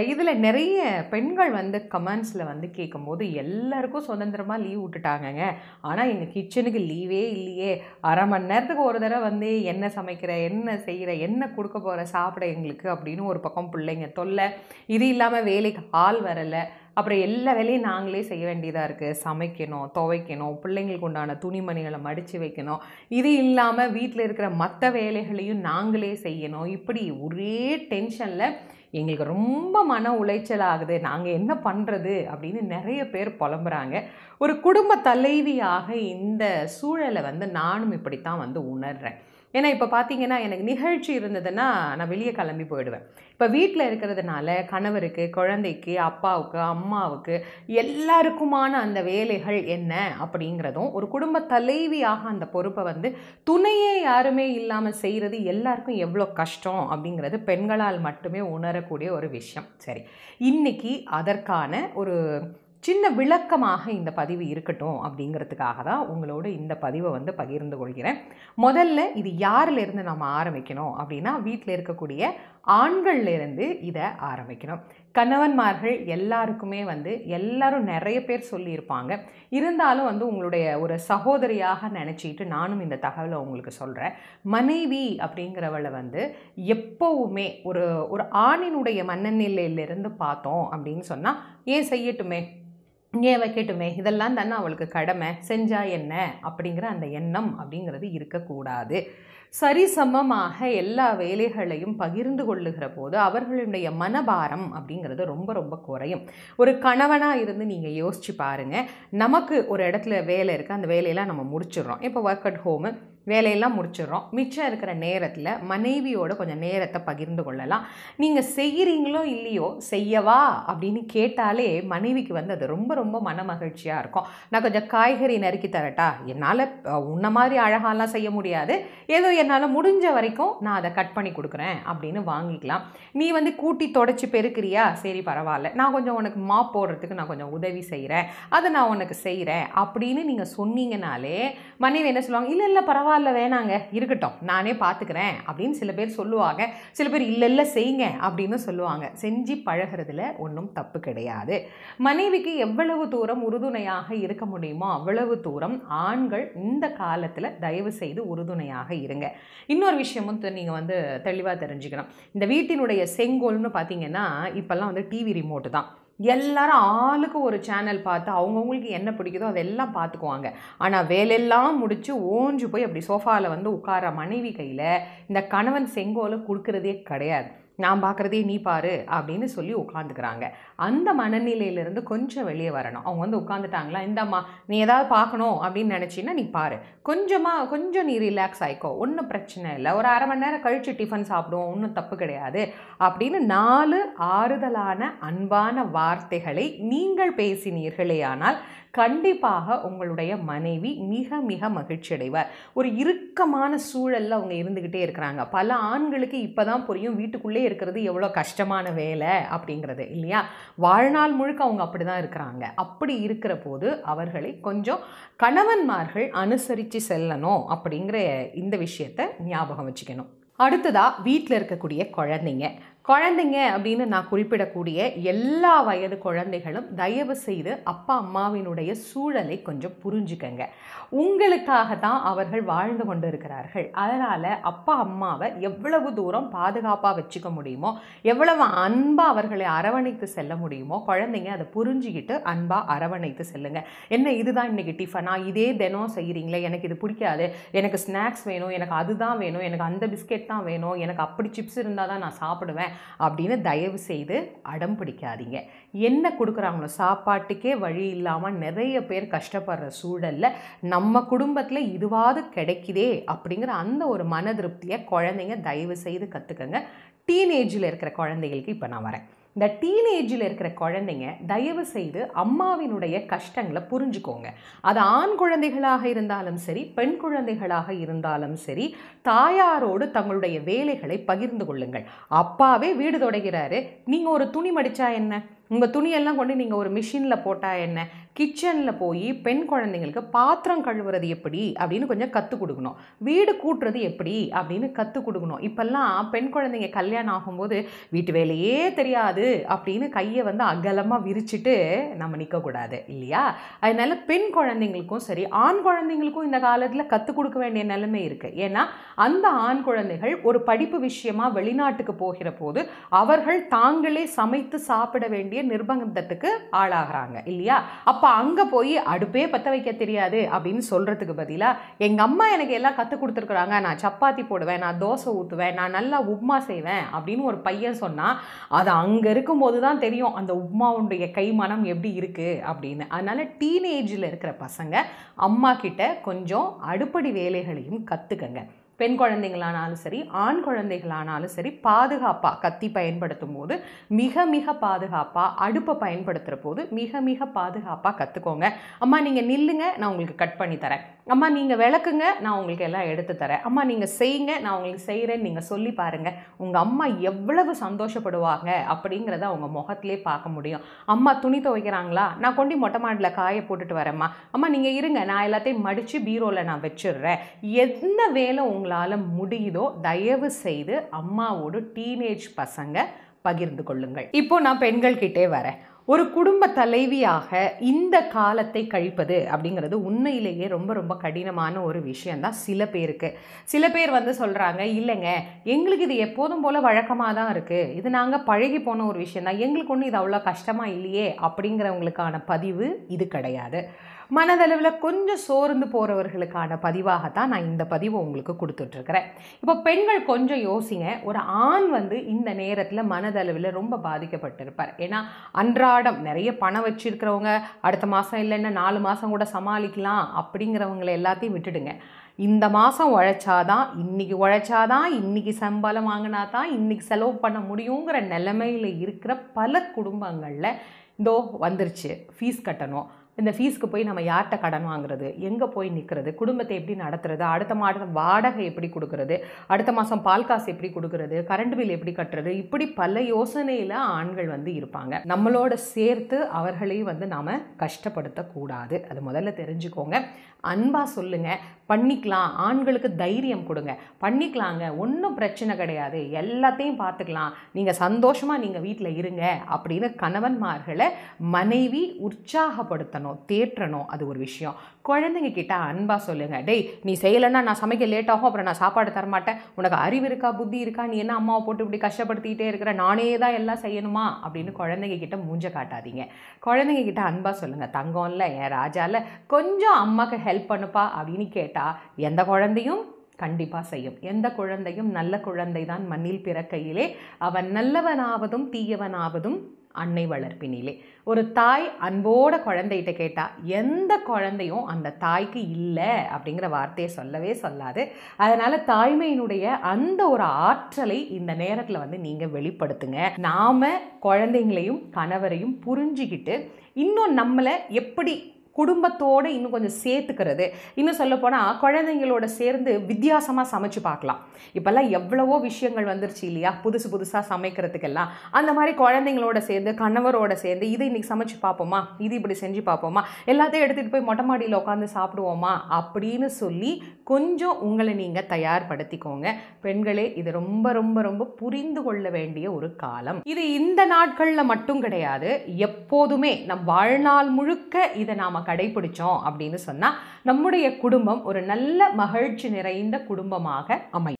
இதில் நிறைய பெண்கள் வந்து கமெண்ட்ஸில் வந்து கேட்கும்போது எல்லாருக்கும் சுதந்திரமாக லீவ் விட்டுட்டாங்கங்க. ஆனால் எங்கள் கிச்சனுக்கு லீவே இல்லையே. அரை மணி நேரத்துக்கு ஒரு தடவை வந்து என்ன சமைக்கிற? என்ன செய்கிற என்ன கொடுக்க போகிற சாப்பிட எங்களுக்கு அப்படின்னு ஒரு பக்கம் பிள்ளைங்க தொல்லை. இது இல்லாமல் வேலைக்கு ஆள் வரலை. அப்புறம் எல்லா வேலையும் நாங்களே செய்ய வேண்டியதாக இருக்குது சமைக்கணும் துவைக்கணும் பிள்ளைங்களுக்கு உண்டான துணிமணிகளை மடித்து வைக்கணும். இது இல்லாமல் வீட்டில் இருக்கிற மற்ற வேலைகளையும் நாங்களே செய்யணும். இப்படி ஒரே டென்ஷனில் எங்களுக்கு ரொம்ப மன உளைச்சல் ஆகுது. நாங்கள் என்ன பண்ணுறது அப்படின்னு நிறைய பேர் புலம்புறாங்க. ஒரு குடும்ப தலைவியாக இந்த சூழலை வந்து நானும் இப்படித்தான் வந்து உணர்கிறேன் ஏன்னா இப்போ பார்த்தீங்கன்னா எனக்கு நிகழ்ச்சி இருந்ததுன்னா நான் வெளியே கிளம்பி போயிடுவேன். இப்போ வீட்டில் இருக்கிறதுனால கணவருக்கு குழந்தைக்கு அப்பாவுக்கு அம்மாவுக்கு எல்லாருக்குமான அந்த வேலைகள் என்ன அப்படிங்கிறதும் ஒரு குடும்ப தலைவியாக அந்த பொறுப்பை வந்து துணையே யாருமே இல்லாமல் செய்கிறது எல்லாருக்கும் எவ்வளோ கஷ்டம் அப்படிங்கிறது பெண்களால் மட்டுமே உணரக்கூடிய ஒரு விஷயம். சரி இன்னைக்கு அதற்கான ஒரு சின்ன விளக்கமாக இந்த பதிவு இருக்கட்டும் அப்படிங்கிறதுக்காக தான் உங்களோட இந்த பதிவை வந்து பகிர்ந்து கொள்கிறேன். முதல்ல இது யாரிலிருந்து நம்ம ஆரம்பிக்கணும் அப்படின்னா வீட்டில் இருக்கக்கூடிய ஆண்கள்லேருந்து இதை ஆரம்பிக்கணும். கணவன்மார்கள் எல்லாருக்குமே வந்து எல்லாரும் நிறைய பேர் சொல்லியிருப்பாங்க. இருந்தாலும் வந்து உங்களுடைய ஒரு சகோதரியாக நினச்சிட்டு நானும் இந்த தகவலை உங்களுக்கு சொல்கிறேன் மனைவி அப்படிங்கிறவளை வந்து எப்போவுமே ஒரு ஒரு ஆணினுடைய மனநிலையிலிருந்து பார்த்தோம் அப்படின்னு சொன்னால் ஏன் செய்யட்டுமே? ஏன் வைக்கட்டுமே? இதெல்லாம் தானே அவளுக்கு கடமை. செஞ்சா என்ன? அப்படிங்கிற அந்த எண்ணம் அப்படிங்கிறது இருக்கக்கூடாது. சரிசமமாக எல்லா வேலைகளையும் பகிர்ந்து கொள்ளுகிற போது அவர்களுடைய மனபாரம் அப்படிங்கிறது ரொம்ப ரொம்ப குறையும். ஒரு கணவனாக இருந்து நீங்கள் யோசிச்சு பாருங்கள் நமக்கு ஒரு இடத்துல வேலை இருக்குது அந்த வேலையெல்லாம் நம்ம முடிச்சிடுறோம். இப்போ ஒர்க் அட் ஹோமு வேலையெல்லாம் முடிச்சிடுறோம். மிச்சம் இருக்கிற நேரத்தில் மனைவியோட கொஞ்சம் நேரத்தை பகிர்ந்து கொள்ளலாம். நீங்கள் செய்கிறீங்களோ இல்லையோ செய்யவா அப்படின்னு கேட்டாலே மனைவிக்கு வந்து அது ரொம்ப ரொம்ப மன மகிழ்ச்சியாக இருக்கும். நான் கொஞ்சம் காய்கறி நறுக்கி தரட்டா? என்னால் உன்ன மாதிரி அழகாலாம் செய்ய முடியாது. ஏதோ என்னால் முடிஞ்ச வரைக்கும் நான் அதை கட் பண்ணி கொடுக்குறேன் அப்படின்னு வாங்கிக்கலாம். நீ வந்து கூட்டி தொடச்சி பெருக்கிறியா? சரி பரவாயில்ல. நான் கொஞ்சம் உனக்கு மா போடுறதுக்கு நான் கொஞ்சம் உதவி செய்கிறேன் அதை நான் உனக்கு செய்கிறேன் அப்படின்னு நீங்கள் சொன்னீங்கனாலே மனைவி என்ன சொல்லுவாங்க இல்லை இல்லை பரவாயில்ல. வேணாங்க இருக்கட்டும் நானே பார்த்துக்கிறேன் அப்படின்னு சில பேர் சொல்லுவாங்க. சில பேர் இல்லை இல்லை செய்யுங்க அப்படின்னு சொல்லுவாங்க. செஞ்சு பழகிறதுல ஒன்றும் தப்பு கிடையாது. மனைவிக்கு எவ்வளவு தூரம் உறுதுணையாக இருக்க முடியுமோ அவ்வளவு தூரம் ஆண்கள் இந்த காலத்தில் தயவு செய்து உறுதுணையாக இருங்க. இன்னொரு விஷயமும் நீங்கள் வந்து தெளிவாக தெரிஞ்சுக்கணும். இந்த வீட்டினுடைய செங்கோல்னு பார்த்தீங்கன்னா இப்போல்லாம் வந்து டிவி ரிமோட்டு தான். எல்லாரும் ஆளுக்கு ஒரு சேனல் பார்த்து அவங்கவுங்களுக்கு என்ன பிடிக்குதோ அதெல்லாம் பார்த்துக்குவாங்க. ஆனால் வேலையெல்லாம் முடித்து ஓஞ்சு போய் அப்படி சோஃபாவில் வந்து உட்கார மனைவி கையில் இந்த கணவன் செங்கோலை கொடுக்கறதே கிடையாது. நான் பார்க்குறதே நீ பாரு அப்படின்னு சொல்லி உட்காந்துக்கிறாங்க அந்த மனநிலையிலேருந்து கொஞ்சம் வெளியே வரணும். அவங்க வந்து உட்காந்துட்டாங்களா இந்தாம்மா நீ ஏதாவது பார்க்கணும் அப்படின்னு நினச்சின்னா நீ பாரு. கொஞ்சமாக கொஞ்சம் நீ ரிலாக்ஸ் ஆகிக்கோ ஒன்றும் பிரச்சனை இல்லை. ஒரு அரை மணி நேரம் கழித்து டிஃபன் சாப்பிடுவோம். ஒன்றும் தப்பு கிடையாது. அப்படின்னு நாலு ஆறுதலான அன்பான வார்த்தைகளை நீங்கள் பேசினீர்களே ஆனால் கண்டிப்பாக உங்களுடைய மனைவி மிக மிக மகிழ்ச்சி அடைவார் ஒரு இறுக்கமான சூழலில் அவங்க இருந்துக்கிட்டே இருக்கிறாங்க. பல ஆண்களுக்கு இப்போ தான் புரியும் வீட்டுக்குள்ளே இருக்கிறது எவ்வளோ கஷ்டமான வேலை அப்படிங்கிறது இல்லையா? வாழ்நாள் முழுக்க அவங்க அப்படி தான் இருக்கிறாங்க. அப்படி இருக்கிற போது அவர்களை கொஞ்சம் கணவன்மார்கள் அனுசரித்து செல்லணும் அப்படிங்கிற இந்த விஷயத்தை ஞாபகம் வச்சுக்கணும். அடுத்ததாக வீட்டில் இருக்கக்கூடிய குழந்தைங்க. குழந்தைங்க அப்படின்னு நான் குறிப்பிடக்கூடிய எல்லா வயது குழந்தைகளும் தயவு செய்து அப்பா அம்மாவினுடைய சூழலை கொஞ்சம் புரிஞ்சுக்கங்க. உங்களுக்காக தான் அவர்கள் வாழ்ந்து கொண்டு இருக்கிறார்கள் அதனால் அப்பா அம்மாவை எவ்வளவு தூரம் பாதுகாப்பாக வச்சுக்க முடியுமோ எவ்வளவு அன்பாக அவர்களை அரவணைத்து செல்ல முடியுமோ குழந்தைங்க அதை புரிஞ்சுக்கிட்டு அன்பாக அரவணைத்து செல்லுங்க. என்ன இதுதான் இன்றைக்கி டிஃபனா இதே தினம் செய்கிறீங்களே எனக்கு இது பிடிக்காது. எனக்கு ஸ்நாக்ஸ் வேணும் எனக்கு அதுதான் வேணும் எனக்கு அந்த பிஸ்கெட் தான் வேணும் எனக்கு அப்படி சிப்ஸ் இருந்தால் தான் நான் சாப்பிடுவேன். அப்படின்னு தயவு செய்து அடம் பிடிக்காதீங்க. என்ன கொடுக்குறாங்களோ சாப்பாட்டுக்கே வழி இல்லாமல் நிறைய பேர் கஷ்டப்படுற சூழலில் நம்ம குடும்பத்தில் இதுவாது கிடைக்குதே அப்படிங்கிற அந்த ஒரு மன திருப்தியை குழந்தைங்க தயவு செய்து கற்றுக்கங்க டீனேஜில் இருக்கிற குழந்தைகளுக்கு இப்போ நான் வரேன். இந்த டீனேஜில் இருக்கிற குழந்தைங்க தயவு செய்து அம்மாவினுடைய கஷ்டங்களை புரிஞ்சுக்கோங்க. அது ஆண் குழந்தைகளாக இருந்தாலும் சரி பெண் குழந்தைகளாக இருந்தாலும் சரி தாயாரோடு தங்களுடைய வேலைகளை பகிர்ந்து கொள்ளுங்கள். அப்பாவே வீடு தொடங்கிறாரு நீங்கள் ஒரு துணி மடித்தா என்ன? உங்கள் துணியெல்லாம் கொண்டு நீங்கள் ஒரு மிஷினில் போட்டால் என்ன? கிச்சனில் போய் பெண் குழந்தைங்களுக்கு பாத்திரம் கழுவுறது எப்படி? அப்படின்னு கொஞ்சம் கற்றுக் கொடுக்கணும். வீடு கூட்டுறது எப்படி? அப்படின்னு கற்றுக் கொடுக்கணும். இப்போல்லாம் பெண் குழந்தைங்க கல்யாணம் ஆகும்போது வீட்டு வேலையே தெரியாது அப்படின்னு கையை வந்து அகலமாக விரிச்சிட்டு நம்ம நிற்கக்கூடாது இல்லையா? அதனால் பெண் குழந்தைங்களுக்கும் சரி ஆண் குழந்தைங்களுக்கும் இந்த காலத்தில் கற்றுக் கொடுக்க வேண்டிய நிலைமை இருக்குது ஏன்னா அந்த ஆண் குழந்தைகள் ஒரு படிப்பு விஷயமா வெளிநாட்டுக்கு போகிற போது அவர்கள் தாங்களே சமைத்து சாப்பிட வேண்டிய நிர்பந்தத்துக்கு ஆளாகிறாங்க இல்லையா? அப்போ அங்கே போய் அடுப்பே பற்ற வைக்க தெரியாது அப்படின்னு சொல்கிறதுக்கு பதிலாக எங்கள் அம்மா எனக்கு எல்லாம் கற்றுக் கொடுத்துருக்குறாங்க. நான் சப்பாத்தி போடுவேன் நான் தோசை ஊற்றுவேன் நான் நல்லா உப்மா செய்வேன் அப்படின்னு ஒரு பையன் சொன்னால் அது அங்கே இருக்கும்போது தான் தெரியும் அந்த உப்மாவுடைய கைமனம் எப்படி இருக்குது அப்படின்னு. அதனால் டீனேஜில் இருக்கிற பசங்க அம்மா கிட்ட கொஞ்சம் அடுப்படி வேலைகளையும் கற்றுக்கங்க பெண் குழந்தைங்களானாலும் சரி ஆண் குழந்தைகளானாலும் சரி பாதுகாப்பாக கத்தி பயன்படுத்தும் போது மிக மிக பாதுகாப்பாக அடுப்பை பயன்படுத்துகிற போது மிக மிக பாதுகாப்பாக கற்றுக்கோங்க அம்மா நீங்கள் நில்லுங்க நான் உங்களுக்கு கட் பண்ணி தரேன். அம்மா நீங்கள் விளக்குங்க நான் உங்களுக்கு எல்லாம் எடுத்து தரேன். அம்மா நீங்கள் செய்யுங்க நான் உங்களுக்கு செய்கிறேன்னு நீங்கள் சொல்லி பாருங்கள் உங்கள் அம்மா எவ்வளவு சந்தோஷப்படுவாங்க அப்படிங்கிறத அவங்க முகத்திலே பார்க்க முடியும். அம்மா துணி துவைக்கிறாங்களா? நான் கொண்டு மொட்டை மாடியில் காய போட்டுட்டு வரேம்மா. அம்மா நீங்கள் இருங்க நான் எல்லாத்தையும் மடித்து பீரோவில் நான் வச்சிடுறேன். என்ன வேலை உங்களால் முடியுதோ தயவு செய்து அம்மாவோட டீனேஜ் பசங்க பகிர்ந்து கொள்ளுங்கள். இப்போ நான் பெண்கள்கிட்டே வரேன். ஒரு குடும்ப தலைவியாக இந்த காலத்தை கழிப்பது அப்படிங்கிறது உண்மையிலேயே ரொம்ப ரொம்ப கடினமான ஒரு விஷயந்தான் சில பேருக்கு. சில பேர் வந்து சொல்கிறாங்க இல்லைங்க எங்களுக்கு இது எப்போதும் போல் வழக்கமாக தான் இருக்குது இது நாங்கள் பழகி போன ஒரு விஷயந்தான் எங்களுக்கு ஒன்றும் இது அவ்வளோ கஷ்டமாக இல்லையே அப்படிங்கிறவங்களுக்கான பதிவு இது கிடையாது. மனதளவில் கொஞ்சம் சோர்ந்து போகிறவர்களுக்கான பதிவாகத்தான் நான் இந்த பதிவை உங்களுக்கு கொடுத்துட்ருக்கிறேன். இப்போ பெண்கள் கொஞ்சம் யோசிங்க ஒரு ஆண் வந்து இந்த நேரத்தில் மனதளவில் ரொம்ப பாதிக்கப்பட்டிருப்பார். ஏன்னா அன்றாடம் நிறைய பணம் வச்சுருக்கிறவங்க அடுத்த மாதம் இல்லைன்னா நாலு மாதம் கூட சமாளிக்கலாம் அப்படிங்கிறவங்களை எல்லாத்தையும் விட்டுடுங்க. இந்த மாதம் உழைச்சாதான் இன்னைக்கு உழைச்சாதான் இன்னைக்கு சம்பளம் வாங்கினா தான் இன்னைக்கு செலவு பண்ண முடியுங்கிற நிலமையில் இருக்கிற பல குடும்பங்களில் இதோ வந்துருச்சு ஃபீஸ் கட்டணும். இந்த ஃபீஸ்க்கு போய் நம்ம யார்கிட்ட கடன் வாங்குறது? எங்கே போய் நிற்கிறது குடும்பத்தை எப்படி நடத்துறது? அடுத்த மாதம் வாடகை எப்படி கொடுக்கறது? அடுத்த மாதம் பால் காசு எப்படி கொடுக்கறது? கரண்ட் பில் எப்படி கட்டுறது? இப்படி பல யோசனையில் ஆண்கள் வந்து இருப்பாங்க. நம்மளோட சேர்த்து அவர்களையும் வந்து நாம் கஷ்டப்படுத்தக்கூடாது. அது முதல்ல தெரிஞ்சுக்கோங்க. அன்பாக சொல்லுங்கள் பண்ணிக்கலாம். ஆண்களுக்கு தைரியம் கொடுங்க. பண்ணிக்கலாங்க. ஒன்றும் பிரச்சனை கிடையாது. எல்லாத்தையும் பார்த்துக்கலாம். நீங்கள் சந்தோஷமாக நீங்கள் வீட்டில் இருங்க அப்படின்னு கணவன்மார்களை மனைவி உற்சாகப்படுத்தணும் தேற்றணும். அது ஒரு விஷயம். குழந்தைங்க கிட்ட அன்பாக சொல்லுங்கள் டேய் நீ செய்யலைன்னா நான் சமைக்க லேட் ஆகும். அப்புறம் நான் சாப்பாடு தரமாட்டேன். உனக்கு அறிவு இருக்கா? புத்தி இருக்கா? நீ என்ன அம்மாவை போட்டு இப்படி கஷ்டப்படுத்திக்கிட்டே இருக்கிற? நானே தான் எல்லாம் செய்யணுமா? அப்படின்னு குழந்தைங்க கிட்ட மூஞ்ச காட்டாதீங்க. குழந்தைங்க கிட்ட அன்பாக சொல்லுங்கள் தங்கம்ல என் ராஜாவில் கொஞ்சம் அம்மாக்கு ஹெல்ப் பண்ணுப்பா அப்படின்னு கேட்டால் எந்த குழந்தையும் கண்டிப்பாக செய்யும். எந்த குழந்தையும் நல்ல குழந்தை தான் மண்ணில் பிறக்கையிலே. அவன் நல்லவனாவதும் தீயவனாவதும் அன்னை வளர்ப்பினிலே. ஒரு தாய் அன்போட குழந்தைகிட்ட கேட்டால் எந்த குழந்தையும் அந்த தாய்க்கு இல்லை அப்படிங்கிற வார்த்தையை சொல்லவே சொல்லாது. அதனால் தாய்மையினுடைய அந்த ஒரு ஆற்றலை இந்த நேரத்தில் வந்து நீங்கள் வெளிப்படுத்துங்க. நாம் குழந்தைங்களையும் கணவரையும் புரிஞ்சுக்கிட்டு இன்னும் நம்மளை எப்படி குடும்பத்தோடு இன்னும் கொஞ்சம் சேர்த்துக்கிறது. இன்னும் சொல்லப்போனால் குழந்தைங்களோட சேர்ந்து வித்தியாசமாக சமைச்சு பார்க்கலாம். இப்போல்லாம் எவ்வளவோ விஷயங்கள் வந்துருச்சு இல்லையா? புதுசு புதுசாக சமைக்கிறதுக்கெல்லாம். அந்த மாதிரி குழந்தைங்களோட சேர்ந்து கணவரோட சேர்ந்து இதை இன்னைக்கு சமைச்சு பார்ப்போமா? இது இப்படி செஞ்சு பார்ப்போமா? எல்லாத்தையும் எடுத்துகிட்டு போய் மொட்டை மாடியில் உட்காந்து சாப்பிடுவோமா? அப்படின்னு சொல்லி கொஞ்சம் உங்களை நீங்கள் தயார்படுத்திக்கோங்க. பெண்களே இது ரொம்ப ரொம்ப ரொம்ப புரிந்து கொள்ள வேண்டிய ஒரு காலம். இது இந்த நாட்களில் மட்டும் கிடையாது. எப்போதுமே நம் வாழ்நாள் முழுக்க இதை நாம் கடைபிடிச்சோம் அப்படின்னு சொன்னால் நம்முடைய குடும்பம் ஒரு நல்ல மகிழ்ச்சி நிறைந்த குடும்பமாக அமையும்.